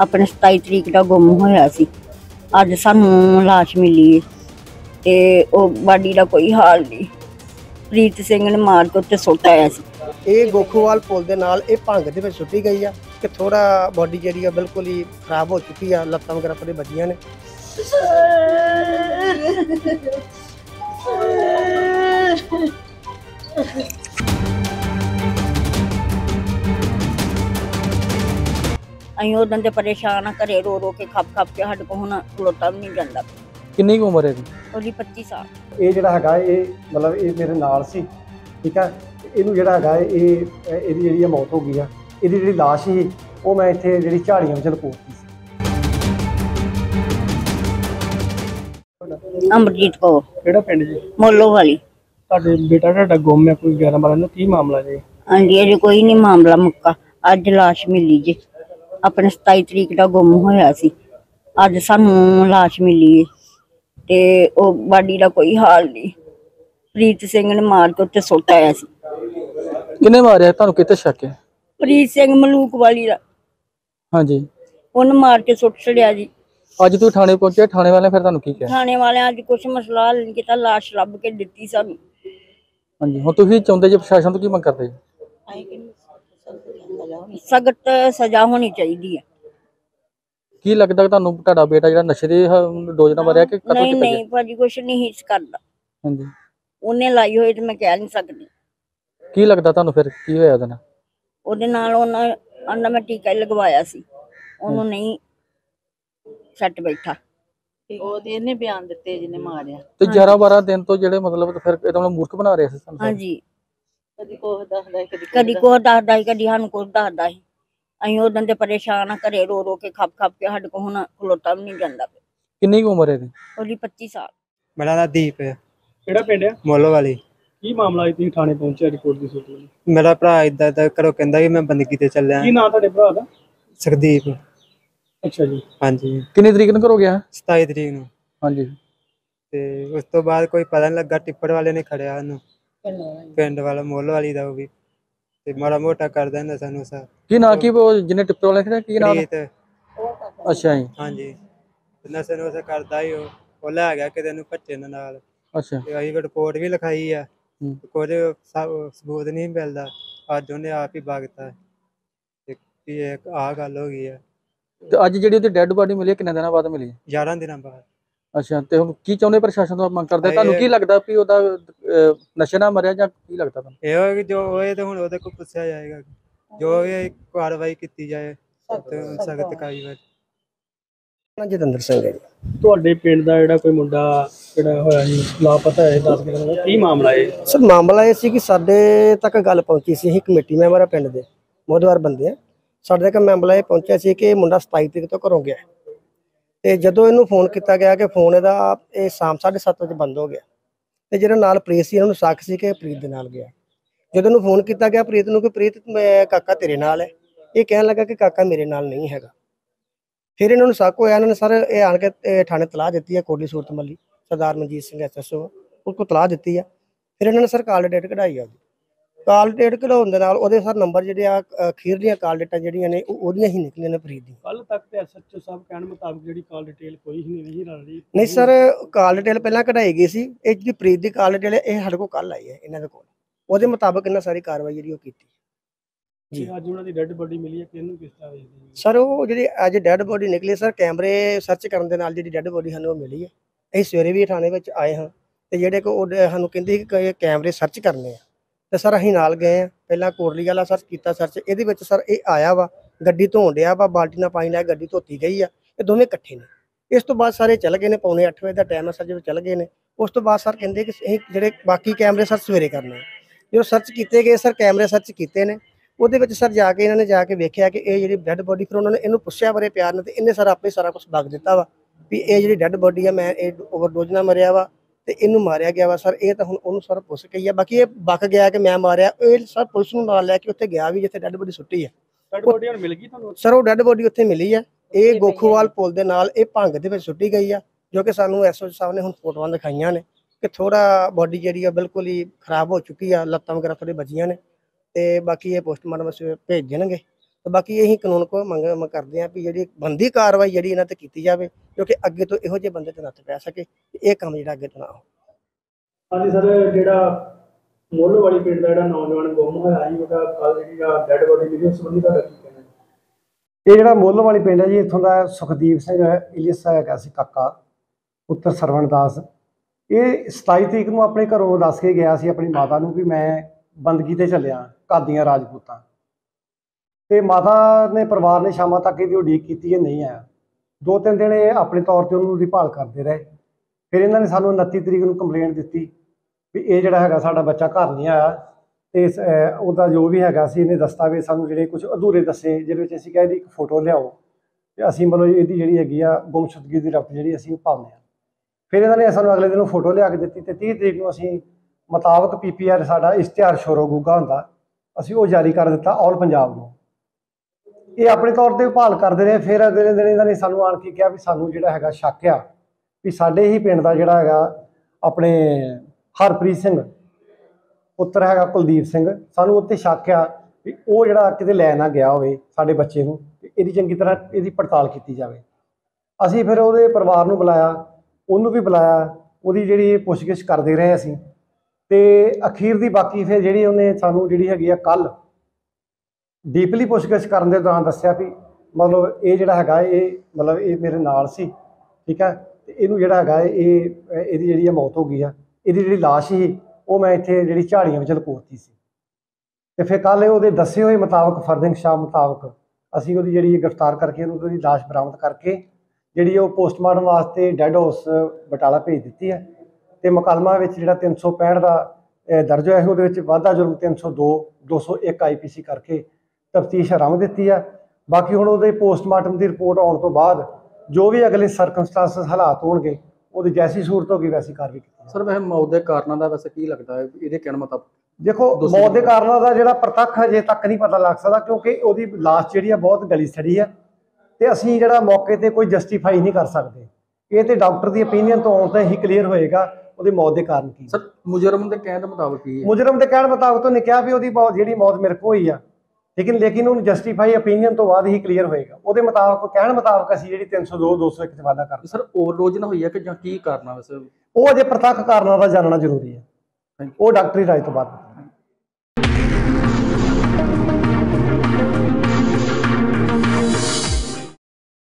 ਆਪਣੇ 27 ਤਰੀਕ ਦਾ ਗੁੰਮ ਹੋਇਆ ਸੀ। ਅੱਜ ਸਾਨੂੰ ਲਾਸ਼ ਮਿਲੀ ਹੈ ਤੇ ਉਹ ਬਾਡੀ ਦਾ ਕੋਈ ਹਾਲ ਨਹੀਂ। ਪ੍ਰੀਤ ਸਿੰਘ ਨੇ ਮਾਰ ਕੇ ਉੱਤੇ ਸੁੱਟ ਆਇਆ ਸੀ। ਇਹ ਗੋਖੋਵਾਲ ਪੁਲ ਦੇ ਨਾਲ ਇਹ ਭੰਗ ਦੇ ਵਿੱਚ ਸੁੱਟੀ ਗਈ ਆ ਕਿ ਥੋੜਾ ਬਾਡੀ ਜਿਹੜੀ ਆ ਬਿਲਕੁਲ ਹੀ ਖਰਾਬ ਹੋ ਚੁੱਕੀ ਆ ਲੱਤਾਂ ਵਗੈਰਾ ਪਰੇ ਵੱਜੀਆਂ ਨੇ। ਅਸੀਂ ਉਦੋਂ ਦੇ ਪਰੇਸ਼ਾਨ ਆ ਘਰੇ ਰੋ ਰੋ ਕੇ ਖੱਪ ਖੱਪ ਕੇ ਸਾਡੇ ਕੋਲ ਹੁਣ ਖਲੋਤਾ ਵੀ ਨਹੀਂ ਜਾਂਦਾ। ਕਿੰਨੀ ਕੁ ਉਮਰ ਹੈ ਇਹਦੀ? ਉਹਦੀ 25 ਸਾਲ। ਇਹ ਜਿਹੜਾ ਹੈਗਾ ਇਹ ਮਤਲਬ ਇਹ ਮੇਰੇ ਨਾਲ ਸੀ ਠੀਕ ਹੈ ਤੇ ਇਹਨੂੰ ਜਿਹੜਾ ਹੈਗਾ ਇਹ ਇਹ- ਇਹਦੀ ਜਿਹੜੀ ਆ ਮੌਤ ਹੋ ਗਈ ਆ ਇਹਦੀ ਜਿਹੜੀ ਲਾਸ਼ ਸੀ ਉਹ ਮੈਂ ਇੱਥੇ ਜਿਹੜੀ ਝਾੜੀਆਂ ਵਿੱਚ ਲਪੋਤੀ ਸੀ। ਅਮਰਜੀਤ ਕੋ ਕਿਹੜਾ ਪਿੰਡ ਜੀ? ਮੋਲੋ ਵਾਲੀ। ਤੁਹਾਡੇ ਬੇਟਾ ਤੁਹਾਡਾ ਗੁੰਮ ਹੈ ਕੋਈ 11 12 ਦਾ ਕੀ ਮਾਮਲਾ ਜੀ? ਹਾਂਜੀ ਅਜੇ ਕੋਈ ਨਹੀਂ ਮਾਮਲਾ ਮੁੱਕਾ। ਅੱਜ ਲਾਸ਼ ਮਿਲੀ ਜੀ। ਆਪਣੇ 27 ਤਰੀਕ ਦਾ ਗੁੰਮ ਹੋਇਆ ਸੀ। ਅੱਜ ਸਾਨੂੰ ਲਾਸ਼ ਮਿਲੀ ਤੇ ਉਹ ਬਾਡੀ ਦਾ ਕੋਈ ਹਾਲ ਨਹੀਂ। ਪ੍ਰੀਤ ਸਿੰਘ ਨੇ ਮਾਰ ਕੇ ਉੱਤੇ ਸੁੱਟ ਆਇਆ ਸੀ। ਕਿੰਨੇ ਮਾਰਿਆ? ਤੁਹਾਨੂੰ ਕਿਤੇ ਸ਼ੱਕ ਹੈ? ਪ੍ਰੀਤ ਸਿੰਘ ਮਲੂਕ ਵਾਲੀ ਦਾ। ਹਾਂਜੀ। ਉਹਨੇ ਮਾਰ ਕੇ ਸੁੱਟ ਛੜਿਆ ਜੀ। ਅੱਜ ਤੁਸੀਂ ਥਾਣੇ ਪਹੁੰਚੇ ਥਾਣੇ ਵਾਲੇ ਫਿਰ ਤੁਹਾਨੂੰ ਕੀ ਕਿਹਾ? ਥਾਣੇ ਵਾਲਿਆਂ ਅੱਜ ਕੁਛ ਮਸਲਾ ਹੱਲ ਨਹੀਂ ਕੀਤਾ ਲਾਸ਼ ਲੱਭ ਕੇ ਦਿੱਤੀ ਸਾਨੂੰ। ਹਾਂਜੀ। ਹੁਣ ਤੁਸੀਂ ਚਾਹੁੰਦੇ ਜੇ ਪ੍ਰਸ਼ਾਸਨ ਤੋਂ ਕੀ ਮੰਗ ਕਰਦੇ? ਜੀ ਸਖਤ ਸਜ਼ਾ ਹੋਣੀ ਚਾਹੀਦੀ ਹੈ। ਕੀ ਲੱਗਦਾ ਕਿ ਤੁਹਾਨੂੰ ਤੁਹਾਡਾ ਬੇਟਾ ਜਿਹੜਾ ਨਸ਼ੇ ਦੇ ਹ- ਡੋਜ਼ ਨਾਲ ਮਰਿਆ ਕਿ ਕਤਲ ਨਹੀਂ ਨਹੀਂ ਭਾਜੀ ਕੁਛ ਨਹੀਂ ਹਿੱਸ ਕਰਦਾ। ਹਾਂਜੀ। ਉਹਨੇ ਲਾਈ ਹੋਈ ਤੇ ਮੈਂ ਕਹਿ ਨਹੀਂ ਸਕਦੀ। ਕੀ ਲੱਗਦਾ ਤੁਹਾਨੂੰ ਫਿਰ ਕੀ ਹੋਇਆ ਉਹਦੇ ਨਾਲ? ਉਹਦੇ ਨਾਲ ਉਹਨਾਂ ਉਹਨਾਂ ਮੈਂ ਟੀਕਾ ਹੀ ਲਗਵਾਇਆ ਸੀ। ਉਹਨੂੰ ਨਹੀਂ ਸੱਟ ਬੈਠਾ। ਉਹਦੇ ਇਹਨੇ ਬਿਆਨ ਦਿੱਤੇ ਜਿਹਨੇ ਮਾਰਿਆ। ਤੇ 11 12 ਦਿਨ ਤੋਂ ਜਿਹੜੇ ਮਤਲਬ ਫਿਰ ਇਹਦਾ ਮੂਰਖ ਬਣਾ ਰਹੇ ਸੀ ਹਾਂਜੀ। ਕਦੀ ਕੋਹ ਦੱਸਦਾ ਸੀ, ਕਦੀ ਕਦੀ ਕੋ ਦੱਸਦਾ ਸੀ ਕਦੀ ਸਾਨੂੰ ਕੁਛ ਦੱਸਦਾ ਸੀ। ਅਸੀਂ ਉਦੋਂ ਦੇ ਪਰੇਸ਼ਾਨ ਆ ਘਰੇ ਰੋ ਰੋ ਕੇ ਖੱਪ ਖੱਪ ਕੇ ਸਾਡੇ ਕੋਲ ਹੁਣ ਖਲੋਤਾ ਵੀ ਨਹੀਂ ਜਾਂਦਾ ਪਿਆ। ਕਿੰਨੀ ਕੁ ਉਮਰ ਹੈ ਇਹਦੀ? ਉਹਦੀ 25 ਸਾਲ। ਮੇਰਾ ਨਾਂ ਦੀਪ ਹੈ। ਕਿਹੜਾ ਪਿੰਡ ਹੈ? ਮੋਲੋ ਵਾਲੀ। ਕੀ ਮਾਮਲਾ ਹੈ? ਤੁਸੀਂ ਥਾਣੇ ਪਹੁੰਚਿਆ ਰਿਪੋਰਟ ਦੀ ਸੂਚਨਾ ਲਈ। ਮੇਰਾ ਭਰਾ ਇਦਾਂ ਦਾ ਘਰੋਂ ਕਹਿੰਦਾ ਕਿ ਮੈਂ ਬੰਦਗੀ ਤੇ ਚੱਲਿਆ। ਕੀ ਨਾਂ ਤੁਹਾਡੇ ਭਰਾ ਦਾ? ਸਰਦੀਪ ਅੱਛਾ ਜੀ। ਹਾਂਜੀ। ਕਿੰਨੀ ਤਰੀਕ ਨੂੰ ਕਰੋ ਗਿਆ? 27 ਤਰੀਕ ਨੂੰ। ਹਾਂਜੀ। ਤੇ ਉਸ ਤੋਂ ਬਾਅਦ ਕੋਈ ਪਤਾ ਨਹੀਂ ਲੱਗਾ ਟਿੱਪਰ ਵਾਲੇ ਨੇ ਖੜਿਆ ਉਹਨੂੰ। ਪਿੰਡ ਵਾਲਾ ਮੋਲੋ ਵਾਲੀ ਦਾ ਉਹ ਵੀ। ਤੇ ਮਾੜਾ ਮੋਟਾ ਕਰਦਾ ਹੁੰਦਾ ਸਾਨੂੰ ਸਾ ਕੀ ਨਾਂ ਕੀ ਉਹ ਜਿਹਨੇ ਟਿੱਪਰ ਵਾਲੇ ਖੜਾ ਕੀ ਨਾਮ ਪ੍ਰੀਤ। ਅੱਛਾ ਜੀ। ਹਾਂਜੀ। ਨਸੇ ਨੂੰ ਉਸੇ ਕਰਦਾ ਹੀ ਉਹ। ਉਹ ਲੈ ਗਿਆ ਕਿਤੇ ਨੂੰ ਭੱਜੇ ਦੇ ਨਾਲ। ਅੱਛਾ। ਤੇ ਅਸੀਂ ਰਿਪੋਰਟ ਵੀ ਲਿਖਾਈ ਆ। ਹੂੰ। ਕੁਝ ਸਬ- ਸਬੂਤ ਨਹੀਂ ਮਿਲਦਾ। ਅੱਜ ਉਹਨੇ ਆਪ ਹੀ ਭਗਤਾ। ਤੇ ਇਹ ਆ ਗੱਲ ਹੋ ਗਈ ਆ। ਤੇ ਅੱਜ ਜਿਹੜੀ ਉਹਦੀ ਡੈੱਡ ਬਾਡੀ ਮਿਲੀ ਹੈ, ਕਿੰਨੇ ਦਿਨਾਂ ਬਾਅਦ ਮਿਲੀ? ਹੈ? 11 ਦਿਨਾਂ ਬਾਅਦ। ਅੱਛਾ ਤੇ ਹੁਣ ਕੀ ਚਾਹੁੰਦੇ ਪ੍ਰਸ਼ਾਸਨ ਤੋਂ? ਮੰਗ ਕਰਦੇ ਤੁਹਾਨੂੰ ਕੀ ਲੱਗਦਾ ਵੀ ਉਹਦਾ ਅਹ, ਨਸ਼ੇ ਨਾਲ ਮਰਿਆ ਜਾਂ ਕੀ ਲੱਗਦਾ ਤੁਹਾਨੂੰ? ਇਹ ਹੋਇਆ ਕਿ ਜੋ ਹੋਏ ਤੇ ਹੁਣ ਉਹਦੇ ਕੋਲ ਪੁੱਛਿਆ ਜਾਏਗਾ। ਜੋ ਵੀ ਕਾਰਵਾਈ ਕੀਤੀ ਜਾਏ ਤੇ ਸਖਤ ਕਾਰਵਾਈ। ਜਤਿੰਦਰ ਸਿੰਘ ਹੈ ਜੀ। ਤੁਹਾਡੇ ਪਿੰਡ ਦਾ ਜਿਹੜਾ ਕੋਈ ਮੁੰਡਾ ਜਿਹੜਾ ਹੋਇਆ ਸੀ ਲਾਪਤਾ ਹੈ 10 ਦਿਨਾਂ ਦਾ ਕੀ ਮਾਮਲਾ ਹੈ? ਸਰ ਮਾਮਲਾ ਇਹ ਸੀ ਕਿ ਸਾਡੇ ਤੱਕ ਗੱਲ ਪਹੁੰਚੀ ਸੀ ਅਸੀਂ ਕਮੇਟੀ ਮੈਂਬਰ ਆ ਪਿੰਡ ਦੇ ਮੋਦਵਾਰ ਬੰਦੇ ਆ। ਸਾਡੇ ਤੱਕ ਮਾਮਲਾ ਇਹ ਪਹੁੰਚਿਆ ਸੀ ਕਿ ਇਹ ਮੁੰਡਾ 27 ਤਰੀਕ ਤੋਂ ਘਰੋਂ ਗਿਆ ਹੈ। ਤੇ ਜਦੋਂ ਇਹਨੂੰ ਫੋਨ ਕੀਤਾ ਗਿਆ ਕਿ ਫੋਨ ਇਹਦਾ, ਇਹ ਸ਼ਾਮ 7:30 ਵਜੇ ਬੰਦ ਹੋ ਗਿਆ। ਤੇ ਜਿਹੜਾ ਨਾਲ ਪ੍ਰੀਤ ਸੀ, ਇਹਨਾਂ ਨੂੰ ਸ਼ੱਕ ਸੀ ਕਿ ਇਹ ਪ੍ਰੀਤ ਦੇ ਨਾਲ ਗਿਆ। ਜਦੋਂ ਇਹਨੂੰ ਫੋਨ ਕੀਤਾ ਗਿਆ ਪ੍ਰੀਤ ਨੂੰ ਕਿ ਪ੍ਰੀਤ, ਮੈਂ ਕਾਕਾ ਤੇਰੇ ਨਾਲ ਹੈ। ਇਹ ਕਹਿਣ ਲੱਗਾ ਕਿ ਕਾਕਾ ਮੇਰੇ ਨਾਲ ਨਹੀਂ ਹੈਗਾ। ਫਿਰ ਇਹਨਾਂ ਨੂੰ ਸ਼ੱਕ ਹੋਇਆ, ਇਹਨਾਂ ਨੇ ਸਰ ਇਹ ਆਣ ਕੇ, ਇਹ ਥਾਣੇ ਤਲਾਹ ਦਿੱਤੀ ਹੈ ਕੋਲੀ ਸੂਰਤ ਮੱਲੀ ਸਰਦਾਰ ਮਨਜੀਤ ਸਿੰਘ ਐਸਐਸਓ ਉਹ ਕੋ ਤਲਾਹ ਦਿੱਤੀ ਆ। ਫਿਰ ਇਹਨਾਂ ਨੇ ਸਰ ਕਾਲ ਡੇਟ ਕਢਾਈ ਆ ਉਹਦੀ। ਕਾਲ ਡੇਟ ਕਢਾਉਣ ਦੇ ਨਾਲ ਉਹਦੇ ਸਰ ਨੰਬਰ ਜਿਹੜੇ ਆ ਅ, ਅਖੀਰਲੀਆਂ ਕਾਲ ਡੇਟਾਂ ਜਿਹੜੀਆਂ ਨੇ ਉਹ ਉਹਦੀਆਂ ਹੀ ਨਿਕਲੀਆਂ ਨੇ ਫਰੀਦ ਦੀਆਂ। ਕੱਲ ਤੱਕ ਤੇ ਐਸਐਚਓ ਸਾਹਿਬ ਕਹਿਣ ਮੁਤਾਬਕ ਜਿਹੜੀ ਕਾਲ ਡਿਟੇਲ ਕੋਈ ਹੀ ਨਹੀਂ ਰਲ ਰਹੀ ਨਹੀਂ ਸਰ ਕਾਲ ਡਿਟੇਲ ਪਹਿਲਾਂ ਕਢਾਈ ਗਈ ਸੀ। ਇਹ ਜਿਹੜੀ ਪ੍ਰੀਤ ਦੀ ਕਾਲ ਡਿਟੇਲ ਇਹ ਸਾਡੇ ਕੋਲ ਕੱਲ ਆਈ ਹੈ ਇਹਨਾਂ ਦੇ ਕੋਲ। ਉਹਦੇ ਮੁਤਾਬਕ ਇਹਨਾਂ ਸਾਰੀ ਕਾਰਵਾਈ ਜਿਹੜੀ ਉਹ ਕੀਤੀ। ਜੀ। ਤੇ ਅੱਜ ਉਹਨਾਂ ਦੀ ਡੈੱਡ ਬੋਡੀ ਮਿਲੀ ਹੈ ਕਿ ਇਹਨੂੰ ਕਿਸ ਤਰ੍ਹਾਂ? ਸਰ ਉਹ ਜਿਹੜੀ ਅੱਜ ਡੈੱਡ ਬੋਡੀ ਨਿਕਲੀ ਸਰ ਕੈਮਰੇ ਸਰਚ ਕਰਨ ਦੇ ਨਾਲ ਜਿਹੜੀ ਡੈੱਡ ਬੋਡੀ ਸਾਨੂੰ ਉਹ ਮਿਲੀ ਹੈ। ਅਸੀਂ ਸਵੇਰੇ ਵੀ ਥਾਣੇ ਵਿੱਚ ਆਏ ਹਾਂ ਤੇ ਜਿਹੜੇ ਕੋ ਉਹ ਸਾਨੂੰ ਕਹਿੰਦੇ ਸੀ ਕਿ ਇਹ ਕੈਮਰੇ ਸਰਚ ਕਰਨੇ ਆ। ਤੇ ਸਰ ਅਸੀਂ ਨਾਲ ਗਏ ਆ। ਪਹਿਲਾਂ ਕੋਟਲੀ ਵਾਲਾ ਸਰਚ ਕੀਤਾ ਸਰਚ ਇਹਦੇ ਵਿੱਚ ਸਰ ਇਹ ਆਇਆ ਵਾ, ਗੱਡੀ ਧੋਣ ਡਿਆ ਵਾ, ਬਾਲਟੀ ਨਾਲ ਪਾਣੀ ਲੈ ਕੇ ਗੱਡੀ ਧੋਤੀ ਗਈ ਆ ਇਹ ਦੋਵੇਂ ਇਕੱਠੇ ਨੇ। ਇਸ ਤੋਂ ਬਾਅਦ ਸਾਰੇ ਚੱਲ ਗਏ ਨੇ, ਪੌਣੇ 8 ਵਜੇ ਦਾ ਟਾਈਮ ਹੈ ਸਰ, ਜਦੋਂ ਚੱਲ ਗਏ ਨੇ। ਉਸ ਤੋਂ ਬਾਅਦ ਸਰ ਕਹਿੰਦੇ ਕਿ ਅਸੀਂ ਜਿਹੜੇ ਬਾਕੀ ਕੈਮਰੇ ਸਰ ਸਵੇਰੇ ਕਰਨੇ ਜਦੋਂ ਸਰਚ ਕੀਤੇ ਗਏ, ਸਰ ਕੈਮਰੇ ਸਰਚ ਕੀਤੇ ਨੇ, ਉਹਦੇ ਵਿੱਚ ਸਰ ਜਾ ਕੇ ਇਹਨਾਂ ਨੇ ਜਾ ਕੇ ਵੇਖਿਆ ਕਿ ਇਹ ਜਿਹੜੀ ਡੈੱਡ ਬੋਡੀ ਫਿਰ ਉਹਨਾਂ ਨੇ ਇਹਨੂੰ ਪੁੱਛਿਆ ਬੜੇ ਪਿਆਰ ਨਾਲ ਤੇ ਇਹਨੇ ਸਰ ਆਪੇ ਸਾਰਾ ਕੁਝ ਦੱਸ ਦਿੱਤਾ ਵਾ ਵੀ ਇਹ ਜਿਹੜੀ ਡੈੱਡ ਬੋਡੀ ਆ, ਮੈਂ ਇਹ ਓਵਰਡੋਜ਼ ਨਾਲ ਮਰਿਆ ਵਾ ਤੇ ਇਹਨੂੰ ਮਾਰਿਆ ਗਿਆ ਵਾ ਸਰ ਇਹ ਤਾਂ ਹੁਣ ਉਹਨੂੰ ਸਰ ਪੁੱਛ ਕੇ ਹੀ ਆ। ਬਾਕੀ ਇਹ ਬਕ ਗਿਆ ਕਿ ਮੈਂ ਮਾਰਿਆ ਇਹ ਸਰ ਪੁਲਿਸ ਨੂੰ ਨਾਲ ਲੈ ਕੇ ਉੱਥੇ ਗਿਆ ਵੀ ਜਿੱਥੇ ਡੈੱਡ ਬੋਡੀ ਸੁੱਟੀ ਆ। ਡੈਡ ਬੋਡੀ ਹੁਣ ਮਿਲ ਗਈ ਤੁਹਾਨੂੰ? ਸਰ ਉਹ ਡੈੱਡ ਬੋਡੀ ਉੱਥੇ ਮਿਲੀ ਆ। ਇਹ ਗੋਖੋਵਾਲ ਪੁਲ ਦੇ ਨਾਲ ਇਹ ਭੰਗ ਦੇ ਵਿੱਚ ਸੁੱਟੀ ਗਈ ਆ ਜੋ ਕਿ ਸਾਨੂੰ ਐਸਓ ਸਾਹਿਬ ਨੇ ਹੁਣ ਫੋਟੋਆਂ ਦਿਖਾਈਆਂ ਨੇ ਕਿ ਥੋੜਾ ਬਾਡੀ ਜਿਹੜੀ ਆ ਬਿਲਕੁਲ ਹੀ ਖਰਾਬ ਹੋ ਚੁੱਕੀ ਆ ਲੱਤਾਂ ਵਗੈਰਾ ਥੋੜੀ ਵੱਜੀਆਂ ਨੇ। ਤੇ ਬਾਕੀ ਇਹ ਪੋਸਟਮਾਰਟਮ ਵਾਸਤੇ ਭੇਜ ਦੇਣਗੇ। ਤੇ ਬਾਕੀ ਅਸੀਂ ਕਾਨੂੰਨ ਕੋ ਮੰਗ ਮੰਗ ਕਰਦੇ ਹਾਂ ਵੀ ਜਿਹੜੀ ਬੰਦੀ ਕਾਰਵਾਈ ਜਿਹੜੀ ਇਹਨਾਂ ਤੇ ਕੀਤੀ ਜਾਵੇ ਕਿਉਂਕਿ ਅੱਗੇ ਤੋਂ ਇਹੋ ਜਿਹੇ ਬੰਦੇ ਤੇ ਨੱਥ ਪੈ ਸਕੇ ਇਹ ਕੰਮ ਜਿਹੜਾ ਅੱਗੇ ਤੋਂ ਨਾ ਹੋ ਹਾਂਜੀ ਸਰ ਜਿਹੜਾ ਮੁੱਲ ਵਾਲੀ ਪਿੰਡ ਦਾ ਜਿਹੜਾ ਨੌਜਵਾਨ ਗੁੰਮ ਹੋਇਆ ਸੀ ਉਹਦਾ ਕੱਲ ਜਿਹੜੀ ਆ ਡੈੱਡ ਬੋਡੀ ਮਿਲੀ ਉਸ ਸੰਬੰਧੀ ਤੁਹਾਡਾ ਕੀ ਕਹਿਣਾ ਹੈ? ਇਹ ਜਿਹੜਾ ਮੁੱਲ ਵਾਲੀ ਪਿੰਡ ਹੈ ਜੀ ਇੱਥੋਂ ਦਾ ਸੁਖਦੀਪ ਸਿੰਘ ਇਲੀਸ ਹੈਗਾ ਸੀ ਕਾਕਾ ਪੁੱਤਰ ਸਰਵਣ ਦਾਸ ਇਹ 27 ਤਰੀਕ ਨੂੰ ਆਪਣੇ ਘਰੋਂ ਦੱਸ ਕੇ ਗਿਆ ਸੀ ਆਪਣੀ ਮਾਤਾ ਨੂੰ ਵੀ ਮੈਂ ਬੰਦਗੀ ਤੇ ਚੱਲਿਆ ਕਾਦੀਆਂ ਰਾਜਪੂਤਾਂ। ਤੇ ਮਾਤਾ ਨੇ, ਪਰਿਵਾਰ ਨੇ ਸ਼ਾਮਾਂ ਤੱਕ ਇਹਦੀ ਉਡੀਕ ਕੀਤੀ ਇਹ ਨਹੀਂ ਆਇਆ। ਦੋ ਤਿੰਨ ਦਿਨ ਇਹ ਆਪਣੇ ਤੌਰ ਤੇ ਉਹਨੂੰ ਦੀ ਭਾਲ ਕਰਦੇ ਰਹੇ। ਫਿਰ ਇਹਨਾਂ ਨੇ ਸਾਨੂੰ 29 ਤਰੀਕ ਨੂੰ ਕੰਪਲੇਂਟ ਦਿੱਤੀ ਵੀ ਇਹ ਜਿਹੜਾ ਹੈਗਾ ਸਾਡਾ ਬੱਚਾ ਘਰ ਨਹੀਂ ਆਇਆ ਤੇ ਉਹਦਾ ਜੋ ਵੀ ਹੈਗਾ ਸੀ ਇਹਨੇ ਦਸਤਾਵੇਜ਼ ਸਾਨੂੰ ਜਿਹੜੇ ਕੁਝ ਅਧੂਰੇ ਦੱਸੇ, ਜਿਹਦੇ ਵਿੱਚ ਅਸੀਂ ਕਹਿੰਦੇ ਇੱਕ ਫੋਟੋ ਲਿਆਓ ਤੇ ਅਸੀਂ ਮਤਲਬ ਇਹਦੀ ਜਿਹੜੀ ਹੈਗੀ ਆ ਗੁੰਮਸ਼ੁਦਗੀ ਦੀ ਰਫਤ ਜਿਹੜੀ ਅਸੀਂ ਉਹ ਪਾਉਂਦੇ ਹਾਂ। ਫਿਰ ਇਹਨਾਂ ਨੇ ਸਾਨੂੰ ਅਗਲੇ ਦਿਨ ਫੋਟੋ ਲਿਆ ਕੇ ਦਿੱਤੀ ਤੇ 30 ਤਰੀਕ ਨੂੰ ਅਸੀਂ ਮੁਤਾਬਕ ਪੀਪੀਆਰ ਸਾਡਾ ਇਸ਼ਤਿਹਾਰ ਸ਼ੋਰੋ ਗੁੱਗਾ ਹੁੰਦਾ। ਅਸੀਂ ਉਹ ਜਾਰੀ ਕਰ ਦਿੱਤਾ, ਆਲ ਪੰਜਾਬ ਨੂੰ। ਇਹ ਆਪਣੇ ਤੌਰ ਤੇ ਭਾਲ ਕਰਦੇ ਰਹੇ ਫਿਰ ਅਗਲੇ ਦਿਨ ਇਹਨਾਂ ਨੇ ਸਾਨੂੰ ਆਣ ਕੇ ਕਿਹਾ ਵੀ ਸਾਨੂੰ ਜਿਹੜਾ ਹੈਗਾ ਸ਼ੱਕ ਆ ਵੀ ਸਾਡੇ ਹੀ ਪਿੰਡ ਦਾ ਜਿਹੜਾ ਹੈਗਾ ਆਪਣੇ ਹਰਪ੍ਰੀਤ ਸਿੰਘ, ਪੁੱਤਰ ਹੈਗਾ ਕੁਲਦੀਪ ਸਿੰਘ, ਸਾਨੂੰ ਉੱਤੇ ਸ਼ੱਕ ਆ ਵੀ ਉਹ ਜਿਹੜਾ ਕਿਤੇ ਲੈ ਨਾ ਗਿਆ ਹੋਵੇ ਸਾਡੇ ਬੱਚੇ ਨੂੰ ਇਹਦੀ ਚੰਗੀ ਤਰ੍ਹਾਂ ਇਹਦੀ ਪੜਤਾਲ ਕੀਤੀ ਜਾਵੇ। ਅਸੀਂ ਫਿਰ ਉਹਦੇ ਪਰਿਵਾਰ ਨੂੰ ਬੁਲਾਇਆ, ਉਹਨੂੰ ਵੀ ਬੁਲਾਇਆ, ਉਹਦੀ ਜਿਹੜੀ ਪੁੱਛਗਿੱਛ ਕਰਦੇ ਰਹੇ ਅਸੀਂ, ਤੇ ਅਖੀਰ ਦੀ ਬਾਕੀ ਫਿਰ ਜਿਹੜੀ ਉਹਨੇ ਸਾਨੂੰ ਜਿਹੜੀ ਹੈਗੀ ਆ ਕੱਲ ਡੀਪਲੀ ਪੁੱਛਗਿੱਛ ਕਰਨ ਦੇ ਦੌਰਾਨ ਦੱਸਿਆ ਵੀ ਮਤਲਬ ਇਹ ਜਿਹੜਾ ਹੈਗਾ ਇਹ, ਮਤਲਬ ਇਹ ਮੇਰੇ ਨਾਲ ਸੀ, ਠੀਕ ਹੈ? ਤੇ ਇਹਨੂੰ ਜਿਹੜਾ ਹੈਗਾ ਇਹ ਇਹਦੀ ਜਿਹੜੀ ਆ ਮੌਤ ਹੋ ਗਈ ਆ, ਇਹਦੀ ਜਿਹੜੀ ਲਾਸ਼ ਸੀ, ਉਹ ਮੈਂ ਇੱਥੇ ਜਿਹੜੀ ਝਾੜੀਆਂ ਵਿੱਚ ਲਕੋਤੀ ਸੀ। ਤੇ ਫਿਰ ਕੱਲ ਉਹਦੇ ਦੱਸੇ ਹੋਏ ਮੁਤਾਬਕ, ਫਰਦਿੰਗ ਸ਼ਾਹ ਮੁਤਾਬਕ ਅਸੀਂ ਉਹਦੀ ਜਿਹੜੀ ਗ੍ਰਿਫਤਾਰ ਕਰਕੇ ਉਹਨੂੰ ਉਹਦੀ ਲਾਸ਼ ਬਰਾਮਦ ਕਰਕੇ ਜਿਹੜੀ ਉਹ ਪੋਸਟਮਾਰਟਮ ਵਾਸਤੇ ਡੈੱਡ ਹਾਊਸ ਬਟਾਲਾ ਭੇਜ ਦਿੱਤੀ ਹੈ। ਤੇ ਮੁਕੱਦਮਾ ਵਿੱਚ ਜਿਹੜਾ 365 ਦਾ ਦਰਜ ਹੋਇਆ ਸੀ, ਉਹਦੇ ਵਿੱਚ ਵਾਧਾ ਜੁਰਮ 302 201 ਆਈਪੀਸੀ ਕਰਕੇ ਤਫਤੀਸ਼ ਆਰੰਭ ਦਿੱਤੀ ਹੈ ਬਾਕੀ ਹੁਣ ਉਹਦੇ ਪੋਸਟਮਾਰਟਮ ਦੀ ਰਿਪੋਰਟ ਆਉਣ ਤੋਂ ਬਾਅਦ ਜੋ ਵੀ ਅਗਲੇ ਸਰਕਮਸਟੈਂਸਸ ਹਾਲਾਤ ਹੋਣਗੇ ਉਹਦੀ ਜੈਸੀ ਸੂਰਤ ਹੋਗੀ ਵੈਸੀ ਕਾਰਵਾਈ ਕੀਤੀ। ਸਰ ਵੈਸੇ ਮੌਤ ਦੇ ਕਾਰਨਾਂ ਦਾ ਵੈਸੇ ਕੀ ਲੱਗਦਾ ਹੈ? ਇਹਦੇ ਕਹਿਣ ਮੁਤਾਬਕ ਦੇਖੋ ਮੌਤ ਦੇ। ਕਾਰਨਾਂ ਦਾ ਜਿਹੜਾ ਪ੍ਰਤੱਖ ਅਜੇ ਤੱਕ ਨਹੀਂ ਪਤਾ ਲੱਗ ਸਕਦਾ ਕਿਉਂਕਿ ਉਹਦੀ ਲਾਸ਼ ਜਿਹੜੀ ਆ ਬਹੁਤ ਗਲੀ ਸੜੀ ਆ। ਤੇ ਅਸੀਂ ਜਿਹੜਾ ਮੌਕੇ ਤੇ ਕੋਈ ਜਸਟੀਫਾਈ ਨਹੀਂ ਕਰ ਸਕਦੇ। ਇਹ ਤੇ ਡਾਕਟਰ ਦੀ opinion ਤੋਂ ਆਉਣ ਤੇ ਹੀ ਕਲੀਅਰ ਹੋਏਗਾ ਉਹਦੀ ਮੌਤ ਦੇ ਕਾਰਨ ਕੀ। ਸਰ ਮੁਜਰਮ ਦੇ ਕਹਿਣ ਦੇ ਮੁਤਾਬਕ ਕੀ ਹੈ? ਮੁਜਰਮ ਦੇ ਕਹਿਣ ਮੁਤਾਬਕ ਤੋਂ ਨੇ ਕਿਹਾ ਵੀ ਉਹਦੀ ਜਿਹੜੀ ਮੌਤ ਮੇਰੇ ਕੋਲ ਹੋਈ ਆ ਲੇਕਿਨ ਲੇਕਿਨ ਉਹਨੂੰ ਜਸਟੀਫਾਈ opinion ਤੋਂ ਬਾਅਦ ਹੀ ਕਲੀਅਰ ਹੋਏਗਾ। ਉਹਦੇ ਮੁਤਾਬਕ ਕਹਿਣ ਮੁਤਾਬਕ ਅਸੀਂ ਜਿਹੜੀ 302 201 ਤੇ ਵਾਅਦਾ ਕਰਦੇ ਸਰ ਓਵਰਡੋਜ਼ ਨਾ ਹੋਈ ਹੈ ਕਿ ਜਾਂ ਕੀ ਕਾਰਨ ਆ ਵੈਸੇ? ਉਹ ਅਜੇ ਪ੍ਰਤੱਖ ਕਾਰਨਾਂ ਦਾ ਜਾਣਨਾ ਜ਼ਰੂਰੀ ਹੈ। ਉਹ ਡਾਕਟਰੀ ਰਾਏ ਤੋਂ ਬਾਅਦ।